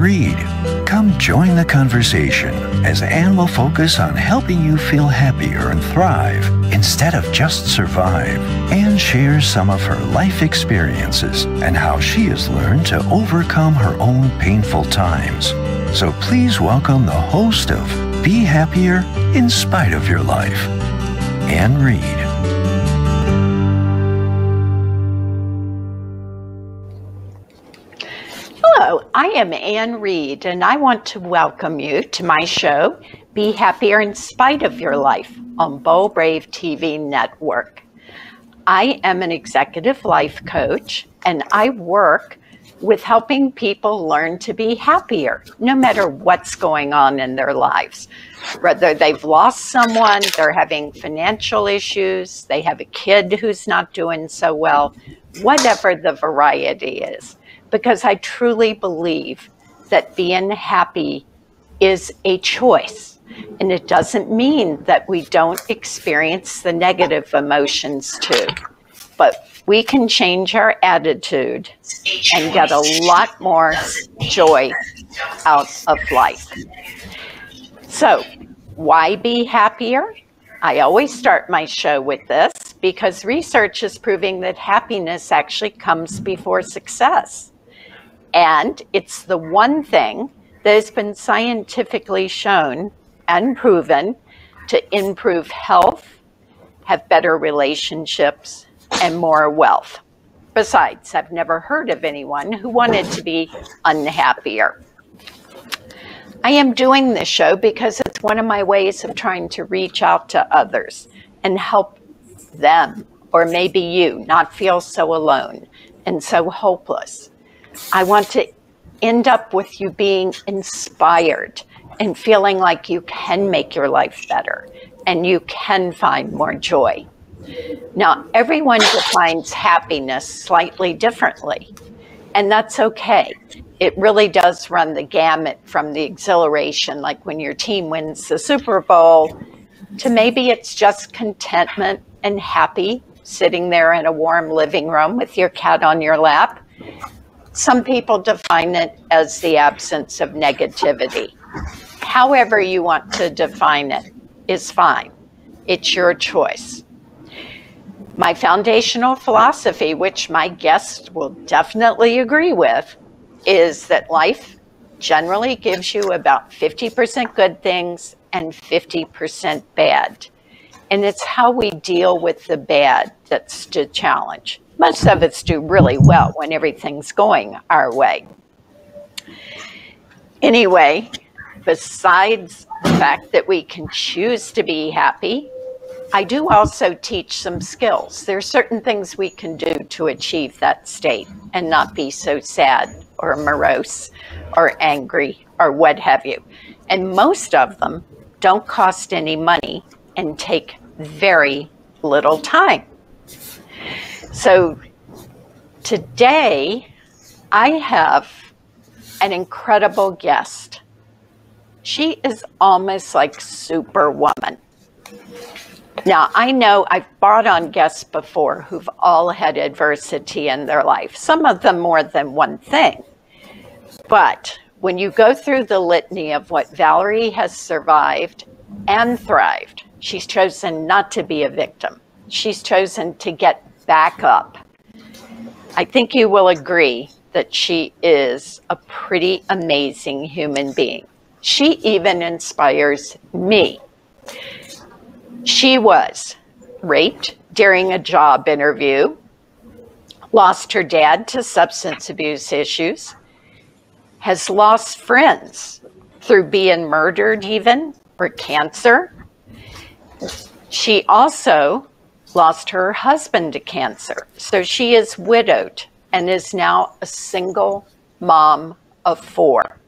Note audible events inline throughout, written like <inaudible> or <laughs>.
Reid. Come join the conversation as Anne will focus on helping you feel happier and thrive instead of just survive. Anne shares some of her life experiences and how she has learned to overcome her own painful times. So please welcome the host of Be Happier in Spite of Your Life, Anne Reid. I am Anne Reid, and I want to welcome you to my show, Be Happier in Spite of Your Life, on Bold Brave TV Network. I am an executive life coach, and I work with helping people learn to be happier, no matter what's going on in their lives. Whether they've lost someone, they're having financial issues, they have a kid who's not doing so well, whatever the variety is because I truly believe that being happy is a choice. And it doesn't mean that we don't experience the negative emotions too. But we can change our attitude and get a lot more joy out of life. So, why be happier? I always start my show with this because research is proving that happiness actually comes before success. And it's the one thing that has been scientifically shown and proven to improve health, have better relationships, and more wealth. Besides, I've never heard of anyone who wanted to be unhappier. I am doing this show because it's one of my ways of trying to reach out to others and help them, or maybe you, not feel so alone and so hopeless. I want to end up with you being inspired and feeling like you can make your life better and you can find more joy. Now, everyone defines happiness slightly differently, and that's okay. It really does run the gamut from the exhilaration, like when your team wins the Super Bowl, to maybe it's just contentment and happy sitting there in a warm living room with your cat on your lap some people define it as the absence of negativity. However, you want to define it is fine. It's your choice. My foundational philosophy, which my guests will definitely agree with, is that life generally gives you about 50% good things and 50% bad. And it's how we deal with the bad that's the challenge most of us do really well when everything's going our way. Anyway, besides the fact that we can choose to be happy, I do also teach some skills. There are certain things we can do to achieve that state and not be so sad or morose or angry or what have you. And most of them don't cost any money and take very little time. So today I have an incredible guest. She is almost like superwoman. Now, I know I've brought on guests before who've all had adversity in their life, some of them more than one thing. But when you go through the litany of what Valarie has survived and thrived, she's chosen not to be a victim. She's chosen to get back up. I think you will agree that she is a pretty amazing human being. She even inspires me. She was raped during a job interview, lost her dad to substance abuse issues, has lost friends through being murdered, even, or cancer. She also lost her husband to cancer. So she is widowed and is now a single mom of four.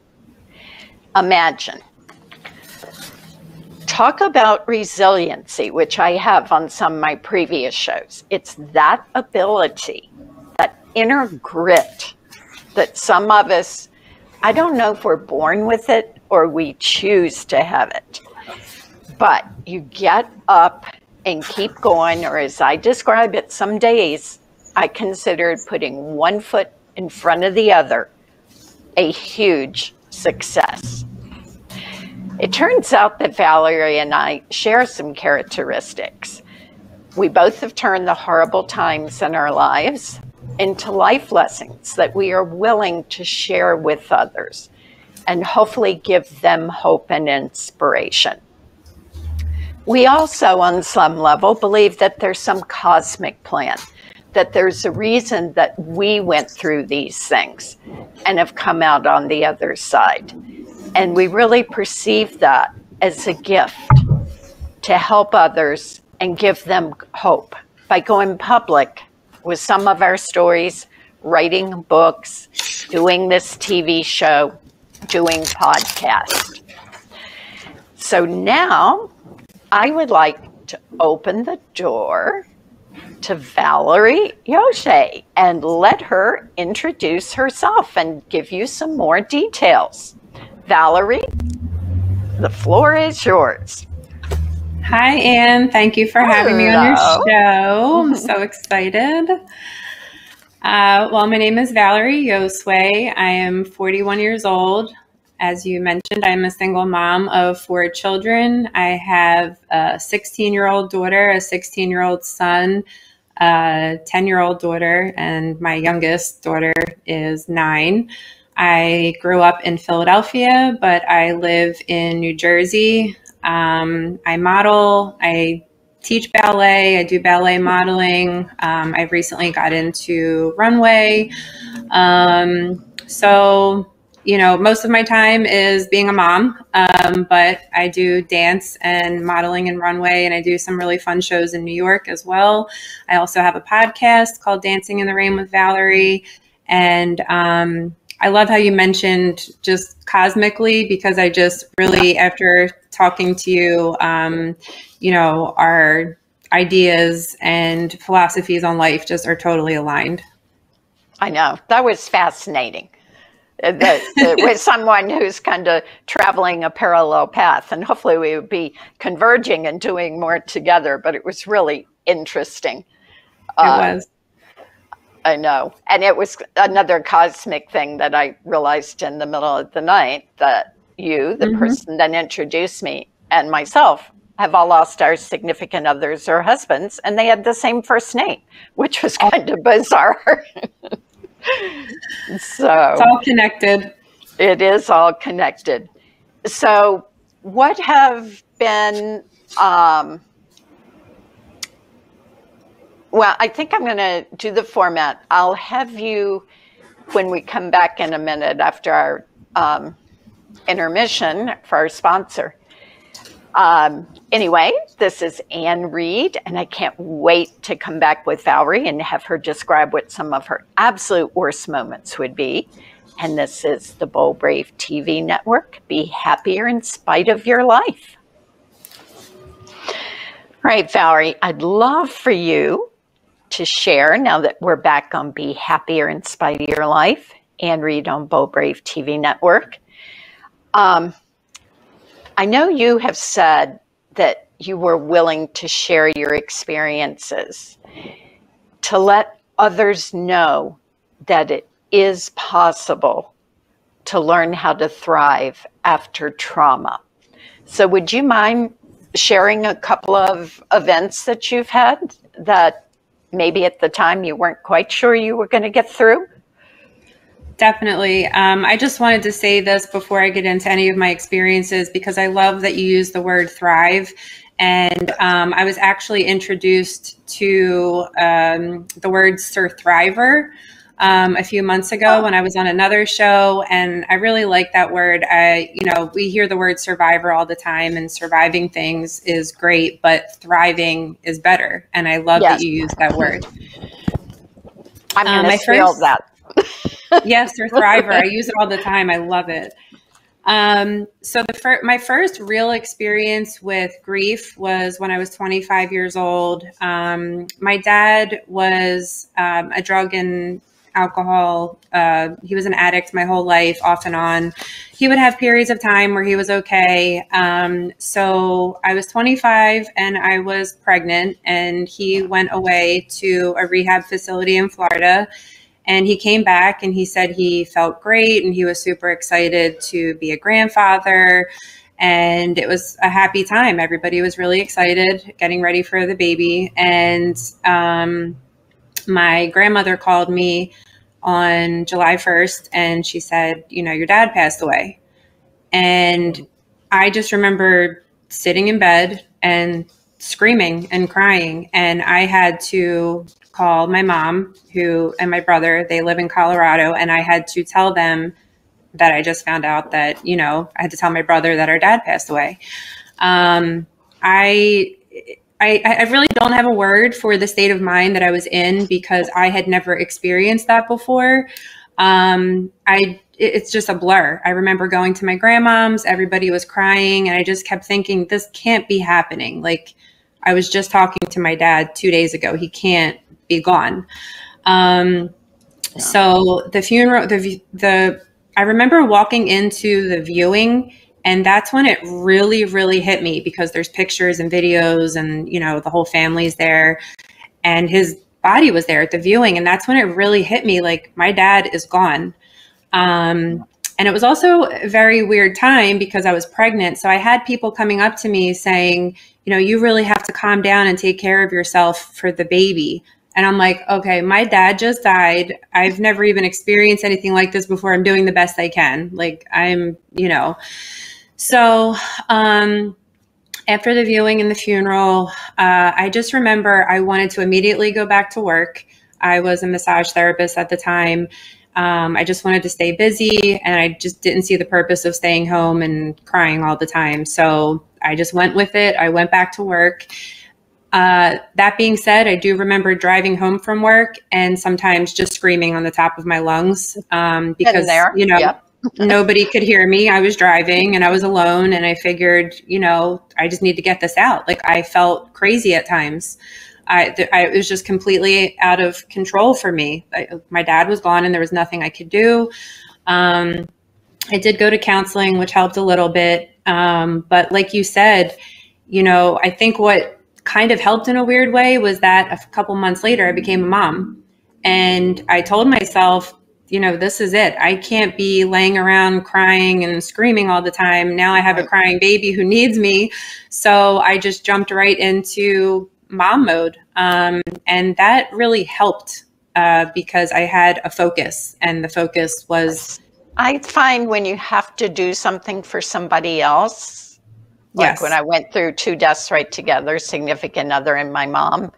Imagine. Talk about resiliency, which I have on some of my previous shows. It's that ability, that inner grit that some of us, I don't know if we're born with it or we choose to have it. But you get up and keep going, or as I describe it, some days I considered putting one foot in front of the other a huge success. It turns out that Valarie and I share some characteristics. We both have turned the horrible times in our lives into life lessons that we are willing to share with others and hopefully give them hope and inspiration. We also, on some level, believe that there's some cosmic plan, that there's a reason that we went through these things and have come out on the other side. And we really perceive that as a gift to help others and give them hope by going public with some of our stories, writing books, doing this TV show, doing podcast. So now I would like to open the door to Valarie Yoshe and let her introduce herself and give you some more details. Valarie, the floor is yours. Hi, Anne. Thank you for having Hello. me on your show. I'm so <laughs> excited. Uh, well, my name is Valarie Yosway. I am 41 years old. As you mentioned, I'm a single mom of four children. I have a 16 year old daughter, a 16 year old son, a 10 year old daughter, and my youngest daughter is nine. I grew up in Philadelphia, but I live in New Jersey. Um, I model, I teach ballet, I do ballet modeling. Um, I've recently got into runway. Um, so, you know, most of my time is being a mom, um, but I do dance and modeling and runway, and I do some really fun shows in New York as well. I also have a podcast called Dancing in the Rain with Valarie. And um, I love how you mentioned just cosmically because I just really, after talking to you, um, you know, our ideas and philosophies on life just are totally aligned. I know. That was fascinating. With <laughs> someone who's kind of traveling a parallel path, and hopefully we would be converging and doing more together. But it was really interesting. It uh, was. I know. And it was another cosmic thing that I realized in the middle of the night that you, the mm-hmm. person that introduced me, and myself have all lost our significant others or husbands, and they had the same first name, which was oh. kind of bizarre. <laughs> so it's all connected. It is all connected. So, what have been um, well, I think I'm going to do the format. I'll have you, when we come back in a minute after our um, intermission for our sponsor. Um, anyway, this is Anne Reid, and I can't wait to come back with Valarie and have her describe what some of her absolute worst moments would be. And this is the Bold Brave TV network. Be happier in spite of your life. All right, Valarie, I'd love for you to share now that we're back on Be Happier in Spite of Your Life Anne Reid on Bold Brave TV Network. Um, I know you have said that you were willing to share your experiences to let others know that it is possible to learn how to thrive after trauma. So, would you mind sharing a couple of events that you've had that maybe at the time you weren't quite sure you were going to get through? Definitely. Um, I just wanted to say this before I get into any of my experiences because I love that you use the word thrive. And um, I was actually introduced to um, the word Sir Thriver um, a few months ago when I was on another show, and I really like that word. I, you know, we hear the word survivor all the time, and surviving things is great, but thriving is better. And I love yes. that you use that word. I'm going to um, steal that. Yes, or <laughs> thriver. I use it all the time. I love it. Um, so the fir- my first real experience with grief was when I was 25 years old. Um, my dad was um, a drug and alcohol. Uh, he was an addict my whole life, off and on. He would have periods of time where he was okay. Um, so I was 25 and I was pregnant, and he went away to a rehab facility in Florida. And he came back and he said he felt great and he was super excited to be a grandfather. And it was a happy time. Everybody was really excited, getting ready for the baby. And um, my grandmother called me on July 1st and she said, You know, your dad passed away. And I just remember sitting in bed and screaming and crying. And I had to call my mom, who and my brother, they live in Colorado, and I had to tell them that I just found out that, you know, I had to tell my brother that our dad passed away. Um, I, I, I really don't have a word for the state of mind that I was in because I had never experienced that before. Um, I, it's just a blur. I remember going to my grandmom's, everybody was crying, and I just kept thinking, this can't be happening. Like, I was just talking to my dad two days ago. He can't be gone. Um, yeah. So the funeral, the the I remember walking into the viewing, and that's when it really, really hit me because there's pictures and videos, and you know the whole family's there, and his body was there at the viewing, and that's when it really hit me. Like my dad is gone. Um, and it was also a very weird time because I was pregnant. So I had people coming up to me saying, you know, you really have to calm down and take care of yourself for the baby. And I'm like, okay, my dad just died. I've never even experienced anything like this before. I'm doing the best I can. Like, I'm, you know. So, um, after the viewing and the funeral, uh, I just remember I wanted to immediately go back to work. I was a massage therapist at the time. Um, I just wanted to stay busy and I just didn't see the purpose of staying home and crying all the time. So I just went with it. I went back to work. Uh, that being said, I do remember driving home from work and sometimes just screaming on the top of my lungs um, because you know yep. <laughs> nobody could hear me. I was driving and I was alone, and I figured, you know, I just need to get this out. Like I felt crazy at times. I, I it was just completely out of control for me. I, my dad was gone, and there was nothing I could do. Um, I did go to counseling, which helped a little bit. Um, but like you said, you know, I think what kind of helped in a weird way was that a couple months later, I became a mom. And I told myself, you know, this is it. I can't be laying around crying and screaming all the time. Now I have a crying baby who needs me. So I just jumped right into mom mode. Um, and that really helped uh, because I had a focus, and the focus was. I find when you have to do something for somebody else, like yes. when I went through two deaths right together, significant other and my mom.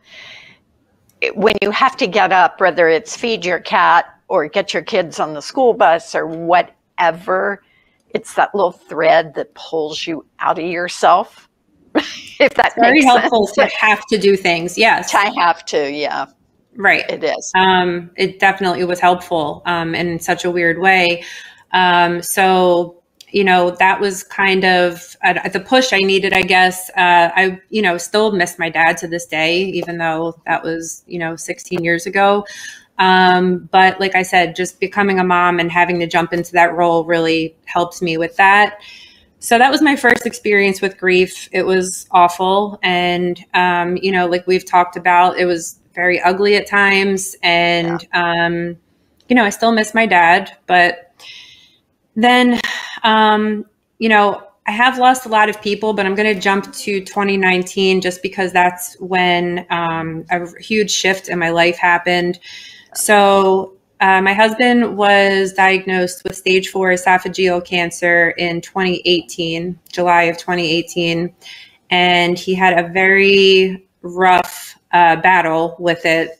It, when you have to get up, whether it's feed your cat or get your kids on the school bus or whatever, it's that little thread that pulls you out of yourself. <laughs> if that it's very helpful sense. to have to do things. Yes, I have to. Yeah, right. It is. Um, it definitely was helpful um, in such a weird way. Um, so you know, that was kind of uh, the push I needed, I guess. Uh, I, you know, still miss my dad to this day, even though that was, you know, 16 years ago. Um, but like I said, just becoming a mom and having to jump into that role really helps me with that. So that was my first experience with grief. It was awful. And, um, you know, like we've talked about, it was very ugly at times. And, yeah. um, you know, I still miss my dad, but then um, you know, I have lost a lot of people, but I'm going to jump to 2019 just because that's when um, a huge shift in my life happened. So, uh, my husband was diagnosed with stage four esophageal cancer in 2018, July of 2018. And he had a very rough uh, battle with it.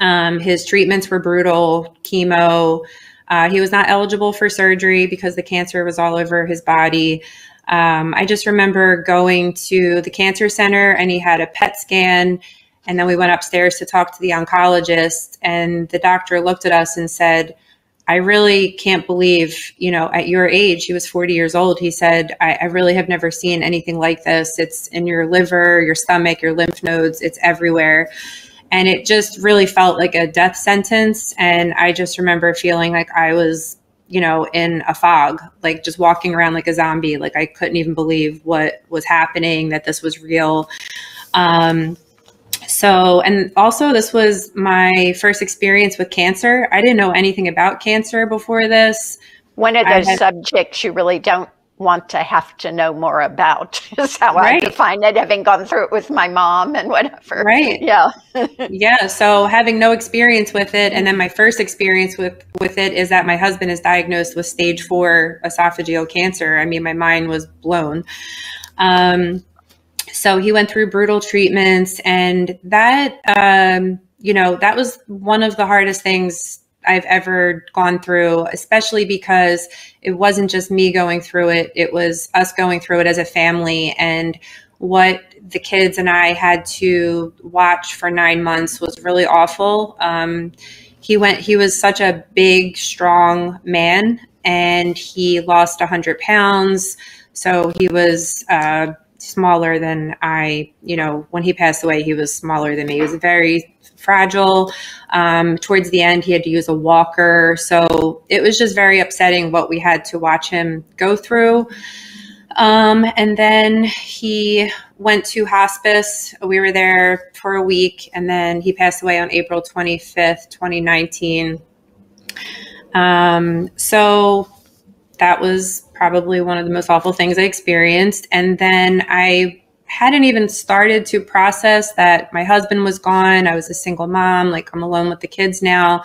Um, his treatments were brutal, chemo, uh, he was not eligible for surgery because the cancer was all over his body. Um, I just remember going to the cancer center and he had a PET scan. And then we went upstairs to talk to the oncologist. And the doctor looked at us and said, I really can't believe, you know, at your age, he was 40 years old. He said, I, I, really have never seen anything like this. It's in your liver, your stomach, your lymph nodes, it's everywhere and it just really felt like a death sentence and i just remember feeling like i was you know in a fog like just walking around like a zombie like i couldn't even believe what was happening that this was real um, so, and also, this was my first experience with cancer. I didn't know anything about cancer before this. One of those had, subjects you really don't want to have to know more about <laughs> is how right. I define it, having gone through it with my mom and whatever. Right. Yeah. <laughs> <laughs> yeah. So having no experience with it, and then my first experience with with it is that my husband is diagnosed with stage four esophageal cancer. I mean, my mind was blown. Um, so he went through brutal treatments, and that um, you know that was one of the hardest things I've ever gone through, especially because it wasn't just me going through it, it was us going through it as a family. And what the kids and I had to watch for nine months was really awful. Um, he went, he was such a big, strong man, and he lost 100 pounds. So he was, uh, smaller than I, you know, when he passed away, he was smaller than me. He was very fragile. Um, towards the end, he had to use a walker. So it was just very upsetting what we had to watch him go through. Um, and then he went to hospice. We were there for a week, and then he passed away on April 25th, 2019. Um, so that was probably one of the most awful things I experienced. And then I hadn't even started to process that my husband was gone. I was a single mom, like I'm alone with the kids now.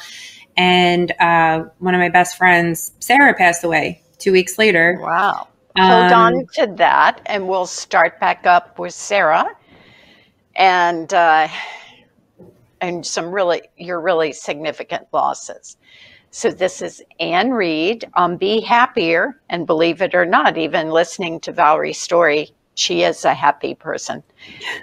And uh, one of my best friends, Sarah, passed away two weeks later. Wow. Um, Hold on to that, and we'll start back up with Sarah. And uh, and some really your really significant losses. So this is Anne Reid on Be Happier. And believe it or not, even listening to Valarie's story, she is a happy person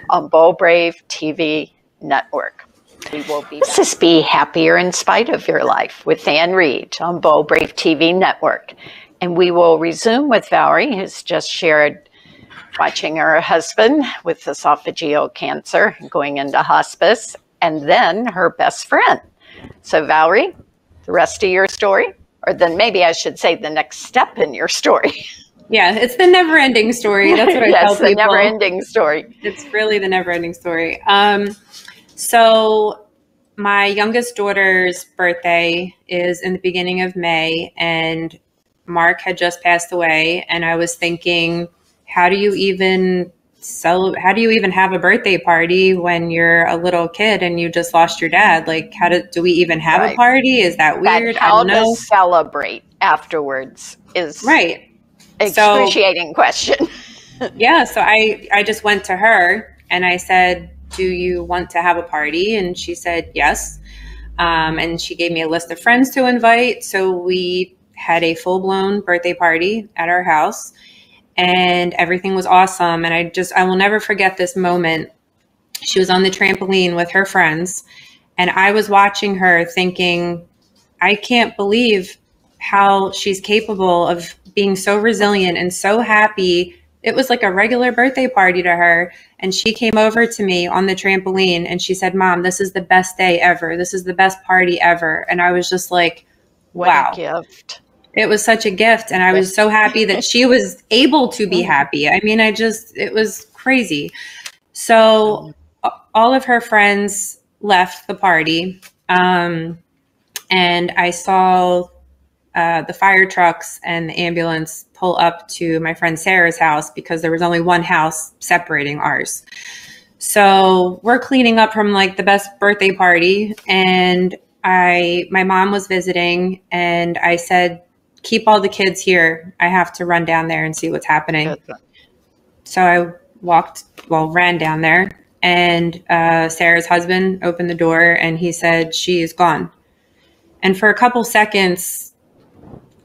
on Bold Brave TV network. We will be. This is Be Happier in Spite of Your Life with Anne Reid on Bold Brave TV network. And we will resume with Valarie, who's just shared watching her husband with esophageal cancer going into hospice, and then her best friend. So, Valarie, the rest of your story? Or then maybe I should say the next step in your story. <laughs> Yeah, it's the never ending story. That's what I <laughs> yes, tell people. the never ending story. It's really the never ending story. Um, so, my youngest daughter's birthday is in the beginning of May, and Mark had just passed away. And I was thinking, how do you even cel- how do you even have a birthday party when you're a little kid and you just lost your dad? Like, how do, do we even have right. a party? Is that weird? That how to celebrate afterwards is right. Excruciating so, question. <laughs> yeah. So I, I just went to her and I said, do you want to have a party? And she said, yes. Um, and she gave me a list of friends to invite. So we had a full blown birthday party at our house and everything was awesome. And I just, I will never forget this moment. She was on the trampoline with her friends, and I was watching her thinking, I can't believe how she's capable of being so resilient and so happy. It was like a regular birthday party to her. And she came over to me on the trampoline and she said, Mom, this is the best day ever. This is the best party ever. And I was just like, wow. gift. It was such a gift. And I was so happy that she was able to be <laughs> happy. I mean, I just, it was crazy. So all of her friends left the party. Um, and I saw uh, the fire trucks and the ambulance pull up to my friend Sarah's house because there was only one house separating ours. So we're cleaning up from like the best birthday party, and I my mom was visiting, and I said keep all the kids here. I have to run down there and see what's happening. So I walked, well, ran down there, and uh, Sarah's husband opened the door and he said, She is gone. And for a couple seconds,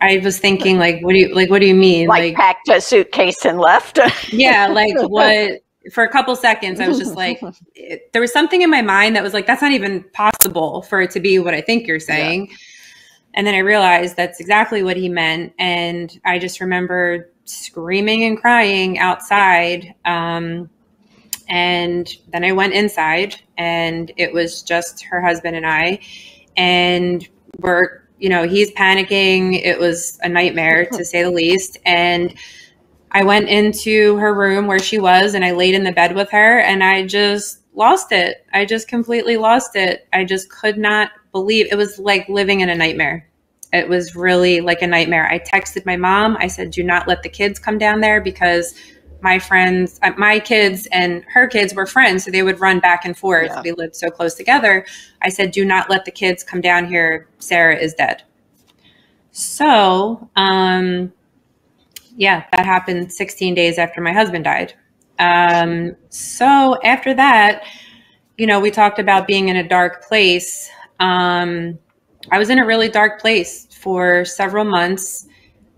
I was thinking, like, what do you like? What do you mean? Like, like packed a suitcase and left? <laughs> yeah, like what? For a couple seconds, I was just like, it, there was something in my mind that was like, that's not even possible for it to be what I think you're saying. Yeah. And then I realized that's exactly what he meant. And I just remember screaming and crying outside. Um, and then I went inside, and it was just her husband and I. And we're, you know, he's panicking. It was a nightmare to uh-huh. say the least. And I went into her room where she was and I laid in the bed with her and I just lost it. I just completely lost it. I just could not believe it was like living in a nightmare. It was really like a nightmare. I texted my mom. I said, "Do not let the kids come down there because my friends, uh, my kids and her kids were friends, so they would run back and forth. Yeah. We lived so close together. I said, "Do not let the kids come down here. Sarah is dead." So, um, yeah, that happened 16 days after my husband died. Um, so after that, you know, we talked about being in a dark place. Um, I was in a really dark place for several months.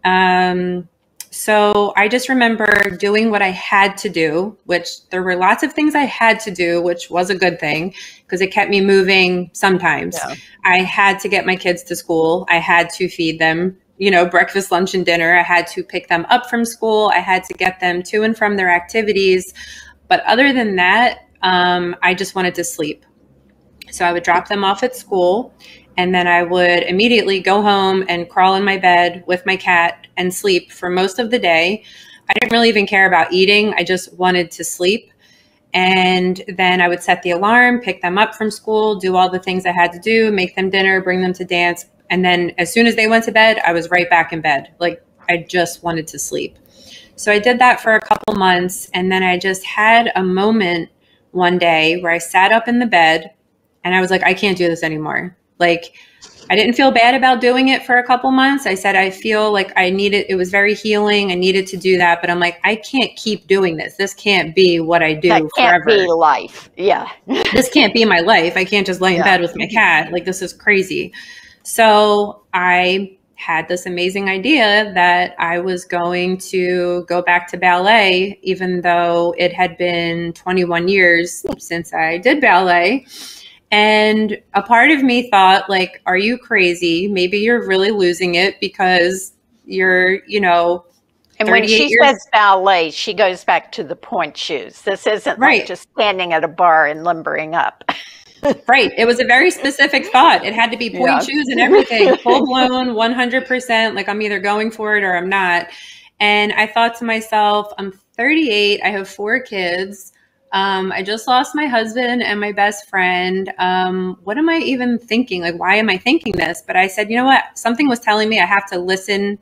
Um, so I just remember doing what I had to do, which there were lots of things I had to do, which was a good thing because it kept me moving sometimes. Yeah. I had to get my kids to school, I had to feed them you know, breakfast, lunch, and dinner. I had to pick them up from school. I had to get them to and from their activities. But other than that, um, I just wanted to sleep. So I would drop them off at school and then I would immediately go home and crawl in my bed with my cat and sleep for most of the day. I didn't really even care about eating, I just wanted to sleep. And then I would set the alarm, pick them up from school, do all the things I had to do, make them dinner, bring them to dance, and then as soon as they went to bed, I was right back in bed. Like I just wanted to sleep. So I did that for a couple months. And then I just had a moment one day where I sat up in the bed and I was like, I can't do this anymore. Like, I didn't feel bad about doing it for a couple months. I said, I feel like I needed, it was very healing. I needed to do that. But I'm like, I can't keep doing this. This can't be what I do that can't forever. be life. Yeah. <laughs> this can't be my life. I can't just lay in yeah. bed with my cat. Like, this is crazy. So I had this amazing idea that I was going to go back to ballet, even though it had been 21 years since I did ballet. And a part of me thought, like, are you crazy? Maybe you're really losing it because you're, you know, and when she years- says ballet, she goes back to the pointe shoes. This isn't right. like just standing at a barre and limbering up. <laughs> right. It was a very specific thought. It had to be pointe yeah. shoes and everything, full blown, 100%. Like I'm either going for it or I'm not. And I thought to myself, I'm 38, I have four kids. Um, I just lost my husband and my best friend. Um, what am I even thinking? Like, why am I thinking this? But I said, you know what? Something was telling me I have to listen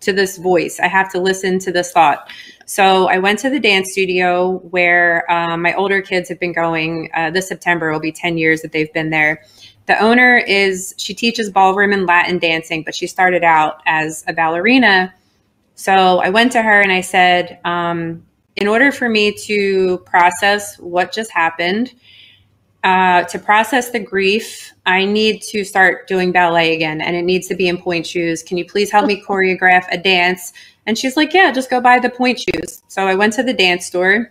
to this voice. I have to listen to this thought. So I went to the dance studio where um, my older kids have been going. Uh, this September will be 10 years that they've been there. The owner is, she teaches ballroom and Latin dancing, but she started out as a ballerina. So I went to her and I said, um, in order for me to process what just happened, uh, to process the grief, I need to start doing ballet again and it needs to be in pointe shoes. Can you please help me <laughs> choreograph a dance? And she's like, Yeah, just go buy the pointe shoes. So I went to the dance store,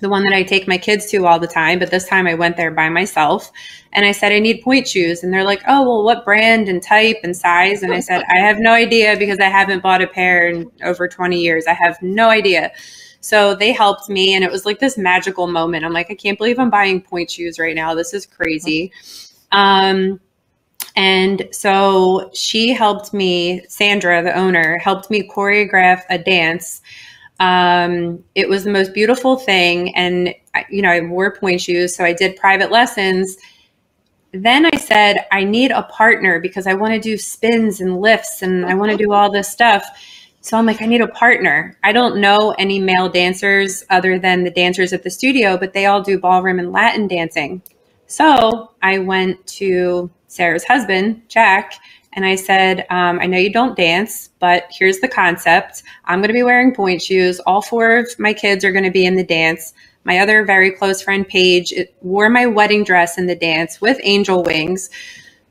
the one that I take my kids to all the time, but this time I went there by myself and I said, I need pointe shoes. And they're like, Oh, well, what brand and type and size? And I said, I have no idea because I haven't bought a pair in over 20 years. I have no idea. So they helped me, and it was like this magical moment. I'm like, I can't believe I'm buying pointe shoes right now. This is crazy. Um, and so she helped me, Sandra, the owner, helped me choreograph a dance. Um, it was the most beautiful thing. And, you know, I wore pointe shoes. So I did private lessons. Then I said, I need a partner because I want to do spins and lifts and I want to do all this stuff. So I'm like, I need a partner. I don't know any male dancers other than the dancers at the studio, but they all do ballroom and Latin dancing. So I went to Sarah's husband, Jack, and I said, um, I know you don't dance, but here's the concept. I'm going to be wearing pointe shoes. All four of my kids are going to be in the dance. My other very close friend, Paige, wore my wedding dress in the dance with angel wings.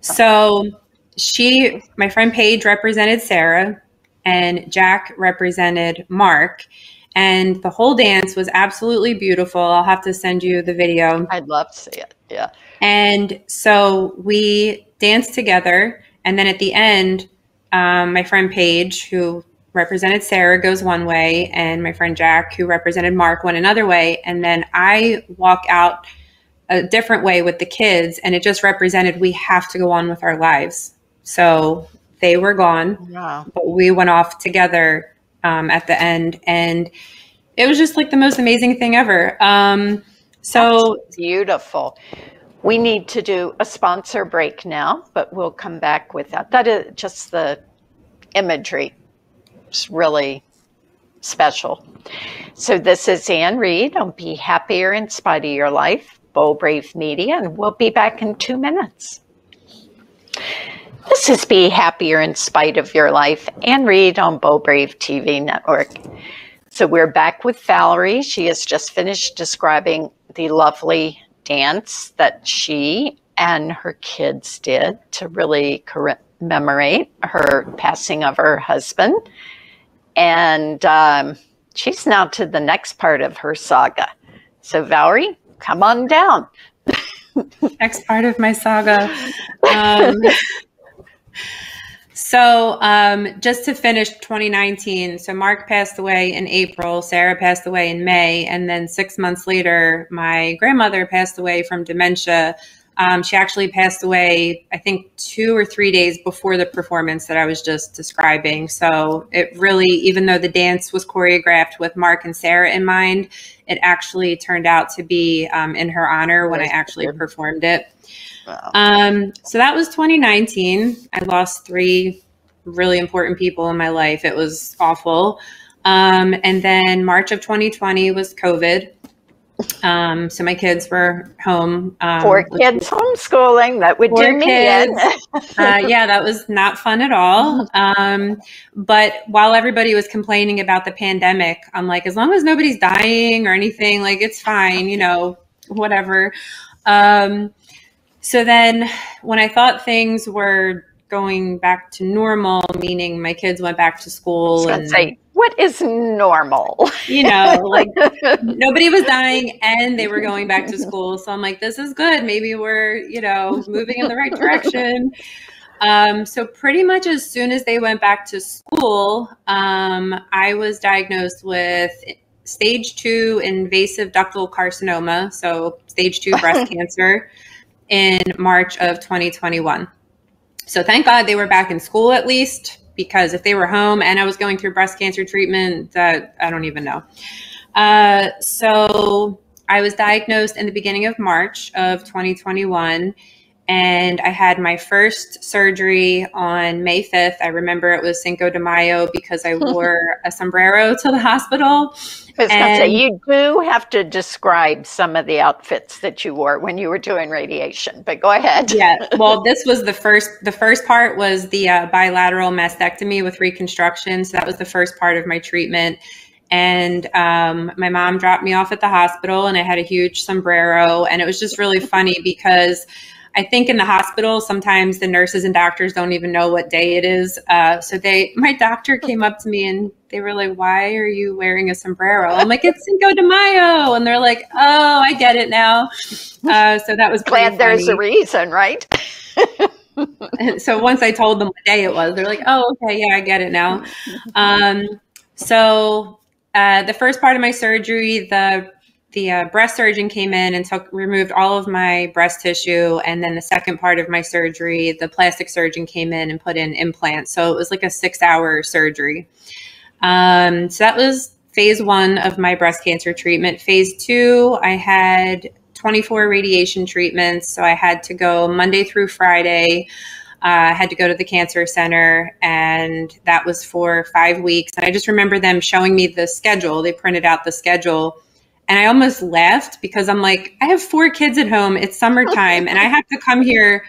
So she, my friend Paige, represented Sarah and Jack represented Mark. And the whole dance was absolutely beautiful. I'll have to send you the video. I'd love to see it. Yeah. And so we danced together. And then at the end, um, my friend Paige, who represented Sarah, goes one way, and my friend Jack, who represented Mark, went another way. And then I walk out a different way with the kids, and it just represented we have to go on with our lives. So they were gone, wow. but we went off together um, at the end, and it was just like the most amazing thing ever. Um, So That's beautiful. We need to do a sponsor break now, but we'll come back with that. That is just the imagery. It's really special. So this is Anne Reid on Be Happier in Spite of Your Life, Bold Brave Media, and we'll be back in two minutes. This is Be Happier in Spite of Your Life, Anne Reid on Bold Brave TV Network. So we're back with Valarie. She has just finished describing the lovely dance that she and her kids did to really commemorate her passing of her husband. And um, she's now to the next part of her saga. So, Valarie, come on down. <laughs> next part of my saga. Um, <laughs> so, um, just to finish 2019, so Mark passed away in April, Sarah passed away in May, and then six months later, my grandmother passed away from dementia. Um, she actually passed away, I think, two or three days before the performance that I was just describing. So it really, even though the dance was choreographed with Mark and Sarah in mind, it actually turned out to be um, in her honor when I actually performed it. Wow. Um, so that was 2019. I lost three really important people in my life. It was awful. Um, and then March of 2020 was COVID. Um, so my kids were home. Um, Four kids homeschooling. That would do me in. uh, yeah, that was not fun at all. Um, but while everybody was complaining about the pandemic, I'm like, as long as nobody's dying or anything, like it's fine, you know, whatever. Um, so then when I thought things were going back to normal, meaning my kids went back to school and say, what is normal? You know, <laughs> like nobody was dying and they were going back to school. So I'm like, this is good. Maybe we're, you know, moving in the right direction. Um, so pretty much as soon as they went back to school, um, I was diagnosed with stage two invasive ductal carcinoma, so stage two breast <laughs> cancer in March of 2021. So thank God they were back in school at least, because if they were home and I was going through breast cancer treatment, that I don't even know. Uh, so I was diagnosed in the beginning of March of 2021 and I had my first surgery on May 5th. I remember it was Cinco de Mayo because I <laughs> wore a sombrero to the hospital. I and, say, you do have to describe some of the outfits that you wore when you were doing radiation, but go ahead. yeah. <laughs> Well, this was the first, the first part was the uh, bilateral mastectomy with reconstruction. So that was the first part of my treatment. And um, my mom dropped me off at the hospital and I had a huge sombrero. And it was just really funny because I think in the hospital, sometimes the nurses and doctors don't even know what day it is. Uh, so they, my doctor came up to me and they were like, "Why are you wearing a sombrero?" I'm like, "It's Cinco de Mayo," and they're like, "Oh, I get it now." Uh, so that was glad there's a reason, right? so once I told them what day it was, they're like, "Oh, okay, yeah, I get it now." Um, so uh, the first part of my surgery, the the uh, breast surgeon came in and took removed all of my breast tissue and then the second part of my surgery the plastic surgeon came in and put in implants. So it was like a six hour surgery. Um, so that was phase one of my breast cancer treatment. Phase two i had 24 radiation treatments. So i had to go monday through friday. Uh, I had to go to the cancer center, and that was for five weeks. And I just remember them showing me the schedule. They printed out the schedule, and I almost left because I'm like, I have four kids at home. It's summertime and I have to come here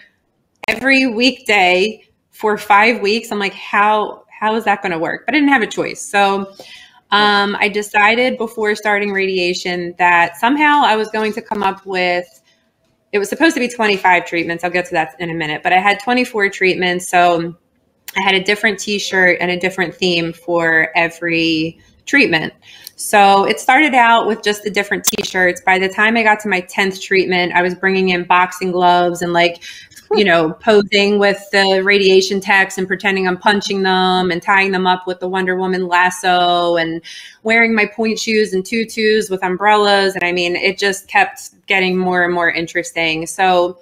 every weekday for five weeks. I'm like, how how is that going to work? But I didn't have a choice. So um, I decided before starting radiation that somehow I was going to come up with it was supposed to be 25 treatments. I'll get to that in a minute, but I had 24 treatments. So I had a different t shirt and a different theme for every treatment. So it started out with just the different t-shirts. By the time I got to my 10th treatment, I was bringing in boxing gloves and like, you know, posing with the radiation techs and pretending I'm punching them and tying them up with the Wonder Woman lasso and wearing my pointe shoes and tutus with umbrellas. And I mean, it just kept getting more and more interesting. So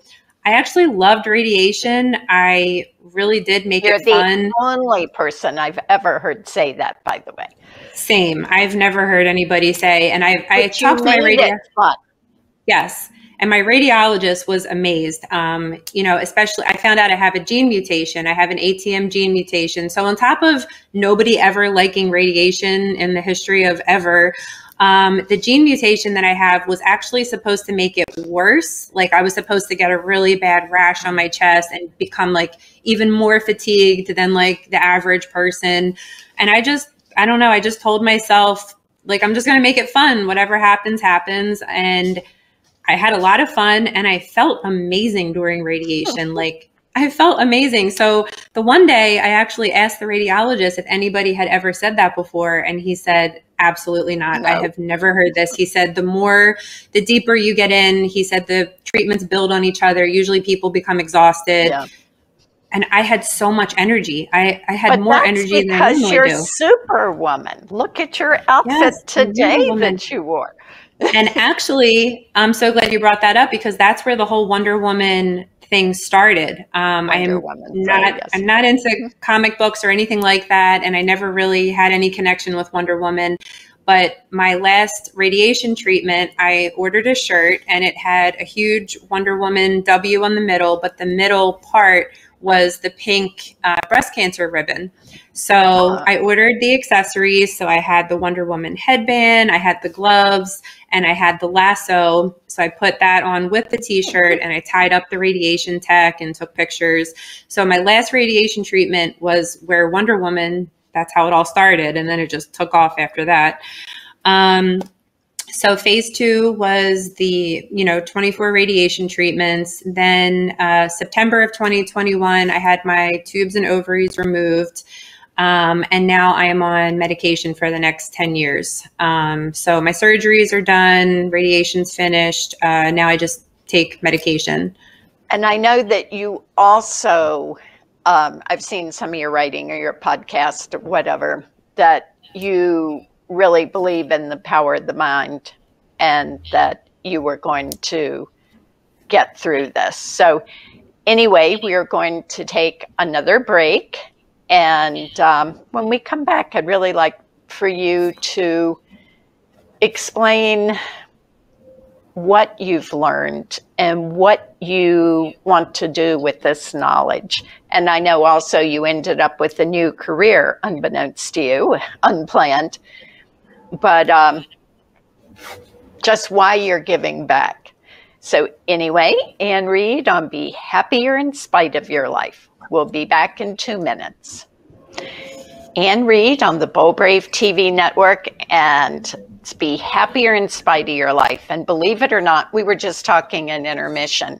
I actually loved radiation. I really did make You're it fun. the only person I've ever heard say that, by the way. Same. I've never heard anybody say, and I I talked to my radio. Yes. And my radiologist was amazed. Um, you know, especially I found out I have a gene mutation. I have an ATM gene mutation. So on top of nobody ever liking radiation in the history of ever, um, the gene mutation that I have was actually supposed to make it worse. Like I was supposed to get a really bad rash on my chest and become like even more fatigued than like the average person. And I just, I don't know, I just told myself, like, I'm just going to make it fun. Whatever happens, happens. And I had a lot of fun and I felt amazing during radiation. Oh. Like, I felt amazing. So the one day I actually asked the radiologist if anybody had ever said that before. And he said, absolutely not. No. I have never heard this. He said, the more, the deeper you get in, he said, the treatments build on each other. Usually people become exhausted. Yeah. And I had so much energy. I, I had but more energy than I normally you're do. Superwoman. Look at your outfit yes, today that you wore. and <laughs> actually, I'm so glad you brought that up because that's where the whole Wonder Woman thing started. Um, I am not yes. I'm not into comic books or anything like that, and I never really had any connection with Wonder Woman. But my last radiation treatment, I ordered a shirt and it had a huge Wonder Woman W on the middle, but the middle part was the pink uh, breast cancer ribbon. So uh-huh. I ordered the accessories. So I had the Wonder Woman headband, I had the gloves, and I had the lasso. So I put that on with the t shirt and I tied up the radiation tech and took pictures. So my last radiation treatment was where Wonder Woman, that's how it all started. And then it just took off after that. Um, so phase two was the you know 24 radiation treatments then uh, september of 2021 i had my tubes and ovaries removed um, and now I am on medication for the next 10 years. Um, so my surgeries are done, radiation's finished. Uh, now I just take medication. And I know that you also, um, I've seen some of your writing or your podcast or whatever, that you really believe in the power of the mind and that you were going to get through this. So, anyway, we are going to take another break. And um, when we come back, I'd really like for you to explain what you've learned and what you want to do with this knowledge. And I know also you ended up with a new career, unbeknownst to you, unplanned. But um, just why you're giving back. So, anyway, Anne Reid on Be Happier in Spite of Your Life. We'll be back in two minutes. Anne Reid on the Bold Brave TV network and Be Happier in Spite of Your Life. And believe it or not, we were just talking in intermission.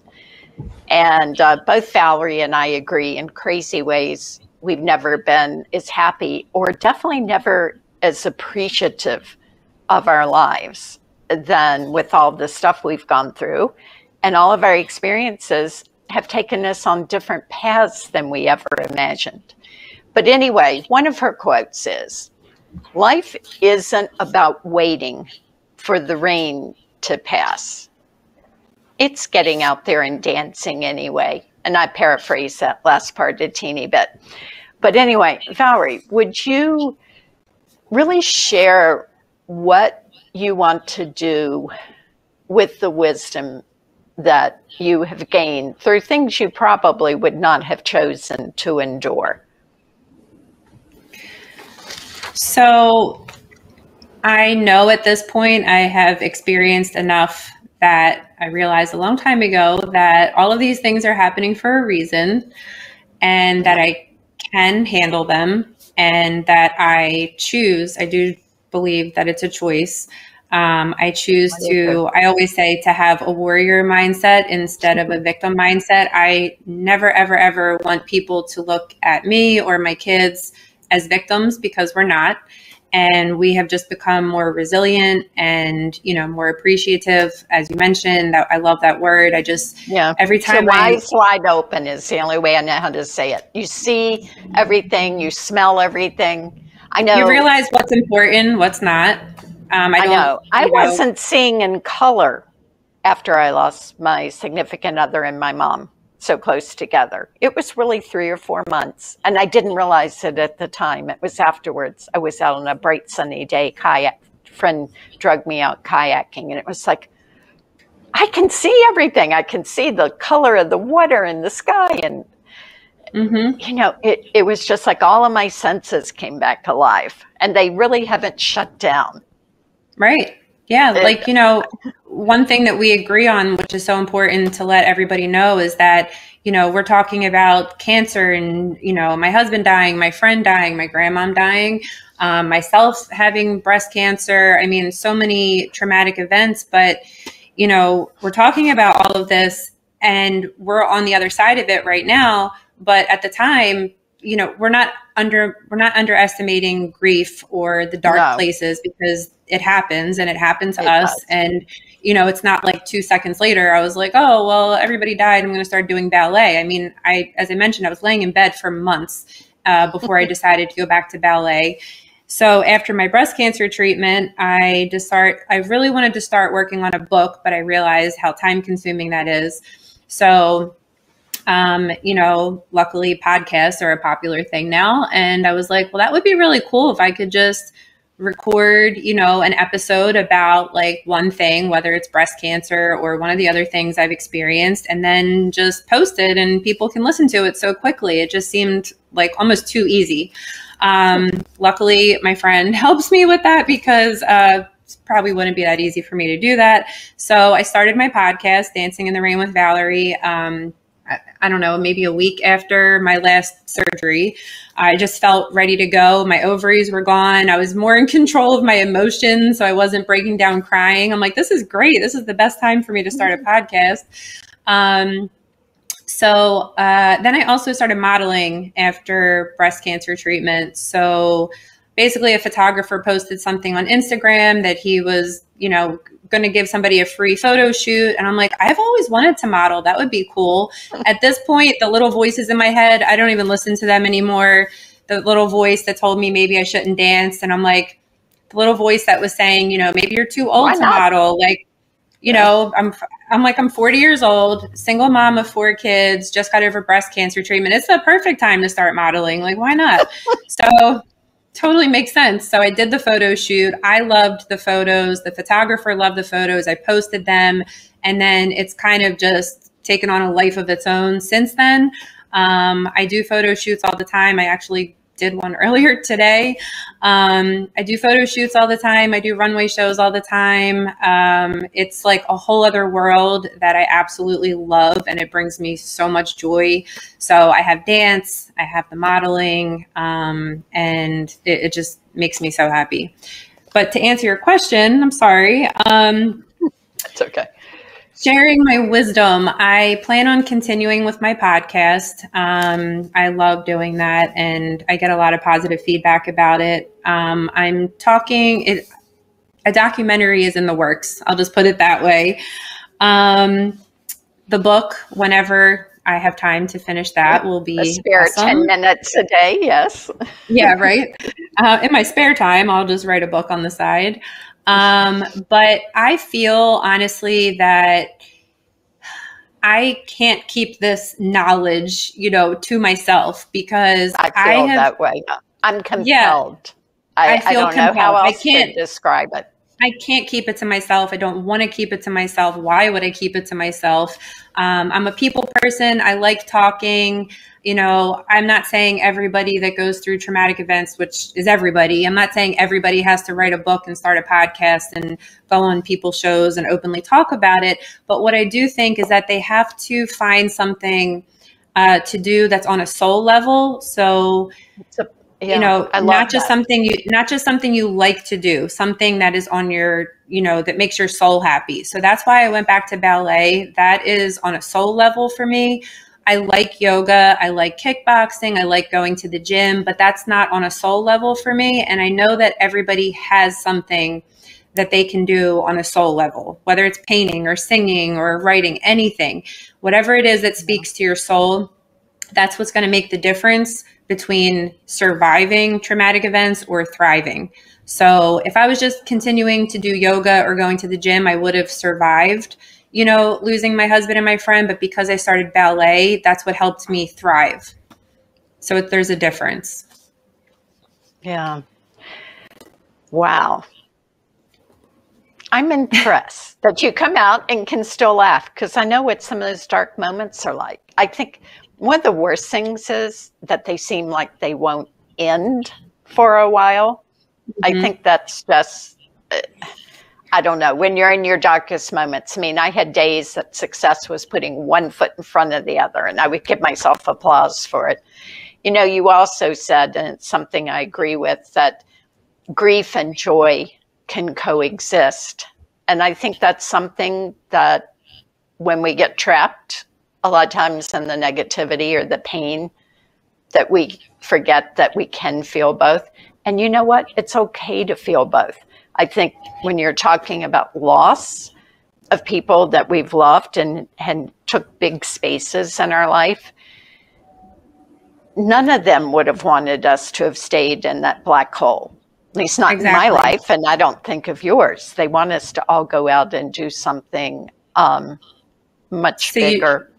And uh, both Valarie and I agree in crazy ways we've never been as happy or definitely never as appreciative of our lives than with all the stuff we've gone through. And all of our experiences have taken us on different paths than we ever imagined. But anyway, one of her quotes is Life isn't about waiting for the rain to pass. It's getting out there and dancing anyway. And I paraphrase that last part a teeny bit. But anyway, Valarie, would you really share what you want to do with the wisdom that you have gained through things you probably would not have chosen to endure? So I know at this point I have experienced enough that I realized a long time ago that all of these things are happening for a reason and that I can handle them and that I choose, I do believe that it's a choice um, I choose to, I always say to have a warrior mindset instead of a victim mindset. I never, ever, ever want people to look at me or my kids as victims because we're not. And we have just become more resilient and, you know, more appreciative, as you mentioned. That I love that word. I just, yeah. Every time so eyes wide open is the only way I know how to say it. You see everything, you smell everything. I know. You realize what's important, what's not. Um, I, I know. I know. wasn't seeing in color after I lost my significant other and my mom so close together. It was really three or four months, and I didn't realize it at the time. It was afterwards. I was out on a bright sunny day, kayak. Friend drugged me out kayaking, and it was like I can see everything. I can see the color of the water and the sky. And, mm-hmm. you know, it, it was just like all of my senses came back to life and they really haven't shut down. Right. Yeah. Like, you know, one thing that we agree on, which is so important to let everybody know, is that, you know, we're talking about cancer and, you know, my husband dying, my friend dying, my grandmom dying, um, myself having breast cancer. I mean, so many traumatic events, but, you know, we're talking about all of this and we're on the other side of it right now. But at the time, you know, we're not under we're not underestimating grief or the dark no. places because it happens and it happened to it us. Does. And you know, it's not like two seconds later I was like, oh well, everybody died. I'm going to start doing ballet. I mean, I as I mentioned, I was laying in bed for months uh, before I <laughs> decided to go back to ballet. So after my breast cancer treatment, I just start I really wanted to start working on a book, but I realized how time consuming that is. So um, you know, luckily podcasts are a popular thing now. And I was like, well, that would be really cool if I could just record, you know, an episode about like one thing, whether it's breast cancer or one of the other things I've experienced, and then just post it and people can listen to it so quickly. It just seemed like almost too easy. Um, luckily, my friend <laughs> helps me with that because uh, probably wouldn't be that easy for me to do that. So I started my podcast, Dancing in the Rain with Valarie. Um, I, I don't know, maybe a week after my last surgery. I just felt ready to go. My ovaries were gone. I was more in <laughs> control of my emotions. So I wasn't breaking down crying. I'm like, this is great. This is the best time for me to start a mm-hmm. podcast. Um, so uh, then I also started modeling after breast cancer treatment. So basically, a photographer posted something on Instagram that he was, you know, going to give somebody a free photo shoot. And I'm like, I've always wanted to model. That would be cool. <laughs> At this point, the little voices in my head, I don't even listen to them anymore. The little voice that told me maybe I shouldn't dance. And I'm like, the little voice that was saying, you know, maybe you're too old to model. Like, you know, I'm I'm like I'm 40 years old, single mom of four kids, just got over breast cancer treatment. It's the perfect time to start modeling. Like, why not? <laughs> so totally makes sense. So I did the photo shoot. I loved the photos. The photographer loved the photos. I posted them. And then it's kind of just taken on a life of its own since then. Um, I do photo shoots all the time. I actually did one <laughs> earlier today. Um, I do photo shoots all the time. I do runway shows all the time. Um, it's like a whole other world that I absolutely love, and it brings me so much joy. So I have dance, I have the modeling, um, and it, it, just makes me so happy. But to answer your question, I'm sorry. Um, it's okay sharing my wisdom. I plan on continuing with my podcast. Um, I love doing that, and I get a lot of positive feedback about it. Um, I'm talking. It, a documentary is in the works. I'll just put it that way. Um, the book, whenever I have time to finish that, will be a spare awesome. ten minutes a day. Yes. yeah. Right. Uh, in my spare time, I'll just write a book on the side. Um, but I feel honestly that I can't keep this knowledge, you know, to myself because I feel I have, that way. I'm compelled. Yeah, I, I, feel I don't compelled. know how else I can't, to describe it. I can't keep it to myself. I don't want to keep it to myself. Why would I keep it to myself? Um, I'm a people person. I like talking. You know, I'm not saying everybody that goes through traumatic events, which is everybody, I'm not saying everybody has to write a book and start a podcast and go on people shows and openly talk about it. But what I do think is that they have to find something uh, to do that's on a soul level. So, yeah, you know not just that. something you not just something you like to do something that is on your you know that makes your soul happy. So that's why i went back to ballet. That is on a soul level for me. I like yoga. I like kickboxing. I like going to the gym but that's not on a soul level for me. And i know that everybody has something that they can do on a soul level whether it's painting or singing or writing anything whatever it is that speaks to your soul that's what's going to make the difference between surviving traumatic events or thriving. So if I was just continuing to do yoga or going to the gym, I would have survived, you know, losing my husband and my friend. But because I started ballet, that's what helped me thrive. So there's a difference. Yeah. Wow. I'm impressed <laughs> that you come out and can still laugh because I know what some of those dark moments are like. I think one of the worst things is that they seem like they won't end for a while. Mm-hmm. I think that's just, I don't know, when you're in your darkest moments. I mean, I had days that success was putting one foot in front of the other, and I would give myself applause for it. You know, you also said, and it's something I agree with, that grief and joy can coexist. And I think that's something that when we get trapped, a lot of times in the negativity or the pain, that we forget that we can feel both. And you know what? It's okay to feel both. I think when you're talking about loss of people that we've loved and, and took big spaces in our life, none of them would have wanted us to have stayed in that black hole. At least not exactly. in my life, and I don't think of yours. They want us to all go out and do something um, much so bigger. You,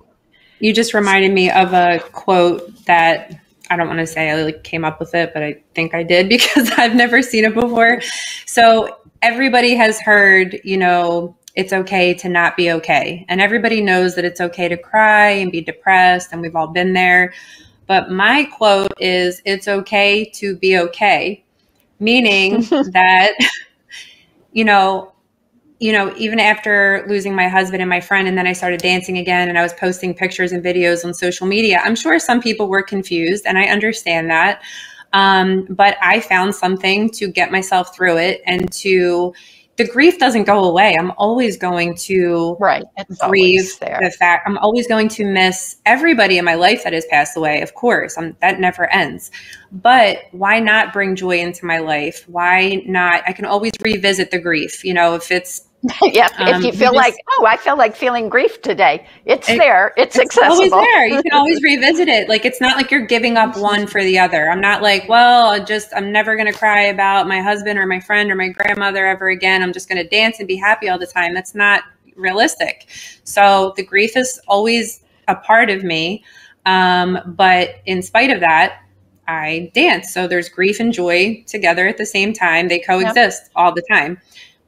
you just reminded me of a quote that I don't want to say I like came up with it, but I think I did <laughs> because I've never seen it before. So everybody has heard, you know, it's okay to not be okay. And everybody knows that it's okay to cry and be depressed, and we've all been there. But my quote is it's okay to be okay, meaning <laughs> that, you know, you know, even after losing my husband and my friend, and then I started dancing again and I was posting pictures and videos on social media, I'm sure some people were confused and I understand that. Um, but I found something to get myself through it and to, the grief doesn't go away. I'm always going to right. It's grieve the fact. I'm always going to miss everybody in my life that has passed away. Of course, I'm, that never ends. But why not bring joy into my life? Why not? I can always revisit the grief. You know, if it's <laughs> yeah, um, if you feel you just, like, oh, I feel like feeling grief today, it's it, there, it's, it's accessible. always there. You can always <laughs> revisit it. Like it's not like you're giving up one for the other. I'm not like, well, I just I'm never going to cry about my husband or my friend or my grandmother ever again. I'm just going to dance and be happy all the time. That's not realistic. So the grief is always a part of me, um, but in spite of that, I dance. So there's grief and joy together at the same time. They coexist yep. all the time.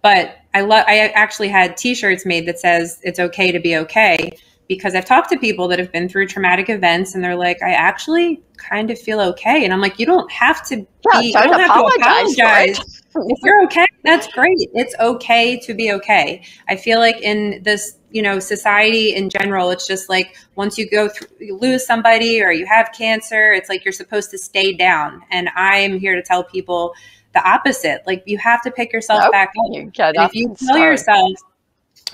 But I love I actually had t-shirts made that says it's okay to be okay because I've talked to people that have been through traumatic events and they're like, I actually kind of feel okay. And I'm like, you don't have to yeah, be, don't, don't have apologize to apologize. <laughs> if you're okay, that's great. It's okay to be okay. I feel like in this, you know, society in general, it's just like once you go through, you lose somebody or you have cancer, it's like you're supposed to stay down. And I am here to tell people the opposite. Like you have to pick yourself nope. back up. You if you tell yourself,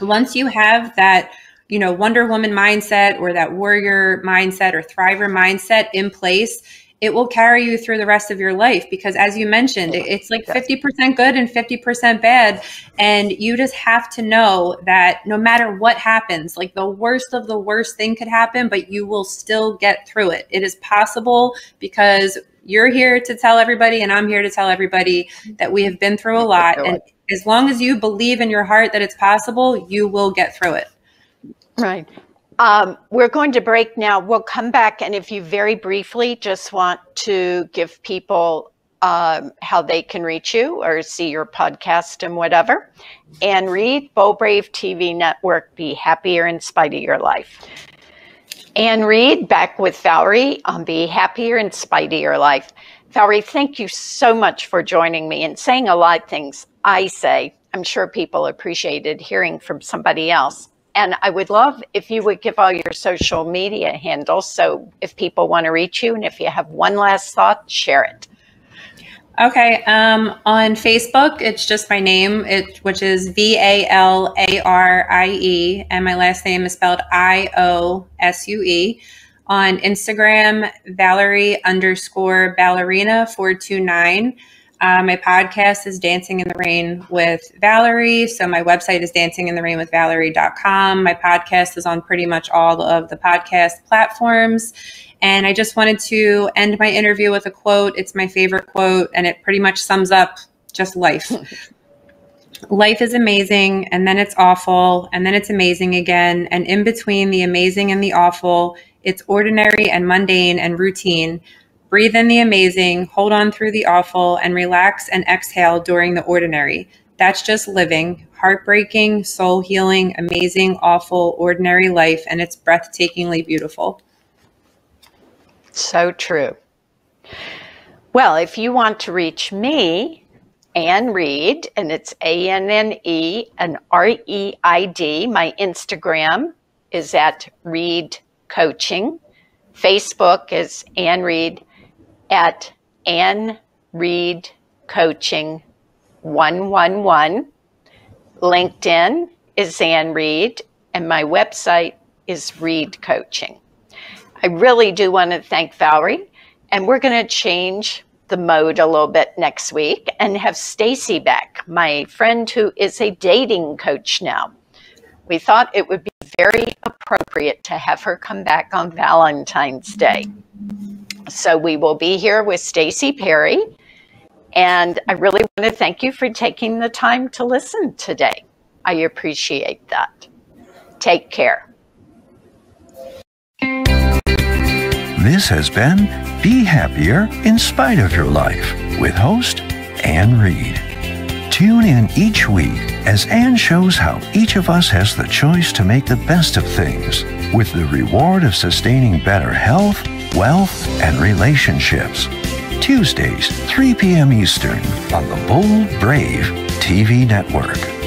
once you have that, you know, Wonder Woman mindset or that warrior mindset or thriver mindset in place, it will carry you through the rest of your life because as you mentioned it's like 50% good and 50% bad and you just have to know that no matter what happens like the worst of the worst thing could happen but you will still get through it it is possible because you're here to tell everybody, and I'm here to tell everybody that we have been through a lot. And as long as you believe in your heart that it's possible, you will get through it. Right. Um, we're going to break now. We'll come back, and if you very briefly just want to give people um, how they can reach you or see your podcast and whatever, Anne Reid Bold Brave TV Network, Be Happier in Spite of Your Life. Anne Reid back with Valarie on Be Happier Spite of Your Life. Valarie, thank you so much for joining me and saying a lot of things I say. I'm sure people appreciated hearing from somebody else. And I would love if you would give all your social media handles so if people want to reach you and if you have one last thought, share it. Okay. Um, on Facebook, it's just my name, it, which is V A L A R I E, and my last name is spelled I O S U E. On Instagram, Valarie underscore ballerina 429. Uh, my podcast is Dancing in the Rain with Valarie. So my website is dancingintherainwithvalarie.com. My podcast is on pretty much all of the podcast platforms. And I just wanted to end my interview with a quote. It's my favorite quote, and it pretty much sums up just life. <laughs> life is amazing, and then it's awful, and then it's amazing again. And in between the amazing and the awful, it's ordinary and mundane and routine. Breathe in the amazing, hold on through the awful, and relax and exhale during the ordinary. That's just living, heartbreaking, soul healing, amazing, awful, ordinary life, and it's breathtakingly beautiful. So true. Well, if you want to reach me, Anne Reid, and it's A N N E and R E I D, my Instagram is at Reid Coaching. Facebook is Anne Reid at Anne Reid Coaching 111. LinkedIn is Anne Reid, and my website is Reid Coaching. I really do want to thank Valarie, and we're going to change the mode a little bit next week and have Stacy back, my friend who is a dating coach now. We thought it would be very appropriate to have her come back on Valentine's Day. So we will be here with Stacy Perry. And I really want to thank you for taking the time to listen today. I appreciate that. Take care. This has been Be Happier in Spite of Your Life with host Anne Reid. Tune in each week as Anne shows how each of us has the choice to make the best of things with the reward of sustaining better health, wealth, and relationships. Tuesdays, 3 p.m. Eastern on the Bold Brave TV network.